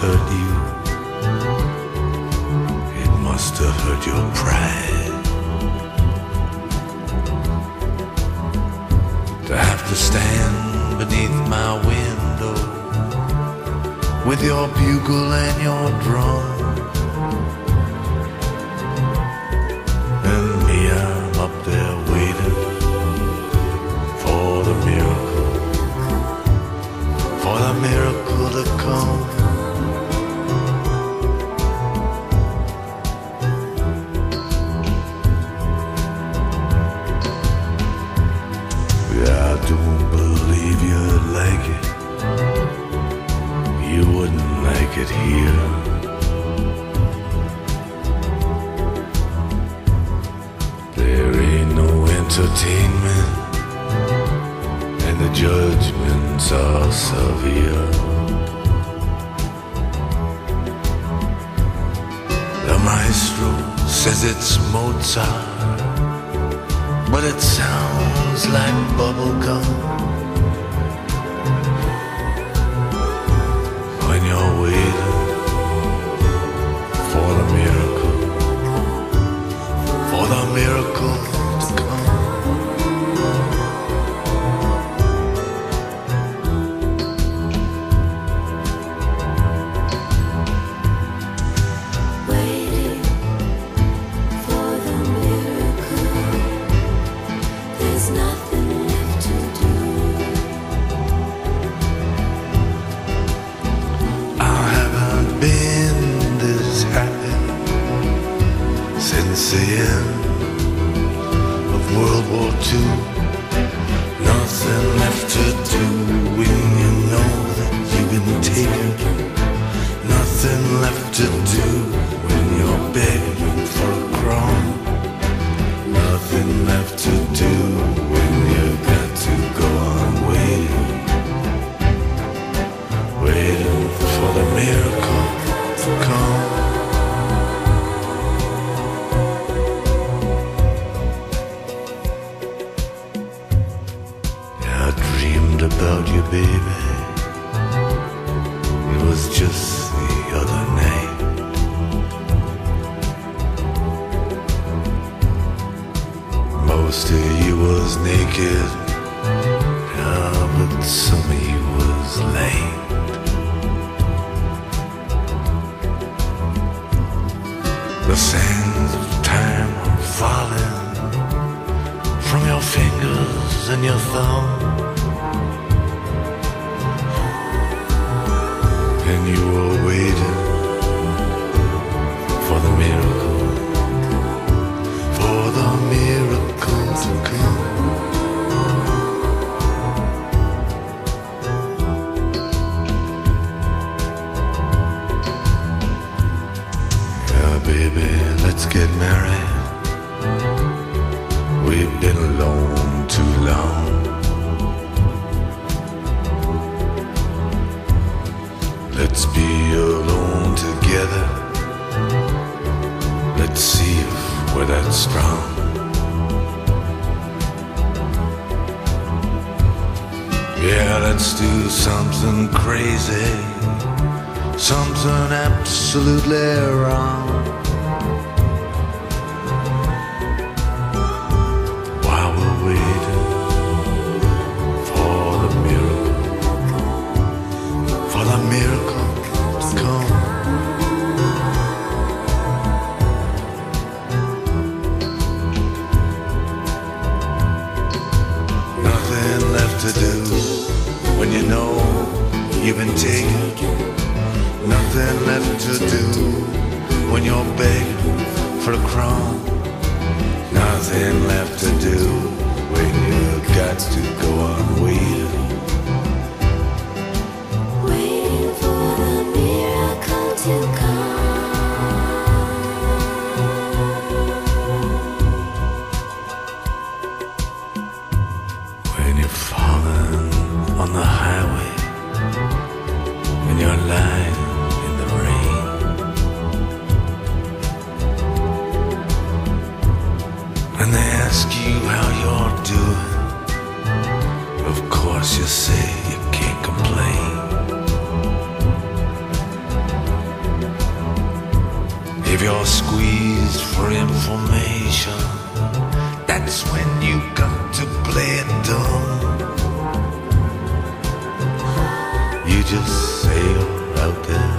hurt you. It must have hurt your pride. To have to stand beneath my window with your bugle and your drum. I don't believe you'd like it. You wouldn't like it here. There ain't no entertainment and the judgments are severe. The maestro says it's Mozart, but it sounds like bubblegum. When you're waiting since the end of World War II. Nothing left to do when you know that you've been taken. Nothing left to do when you're begging for a crumb. Baby. It was just the other night. Most of you was naked, yeah, but some of you was lame. The sands of time are falling from your fingers and your thumb. And you were waiting for the miracle, for the miracle to come. Yeah, baby, let's get married. We've been alone too long. Let's be alone together. Let's see if we're that strong. Yeah, let's do something crazy, something absolutely wrong. To do when you're begging for a crumb. Nothing left to do when you've got to go on. Waiting how you're doing, of course you say you can't complain. If you're squeezed for information, that's when you got to play it dumb. You just sail out there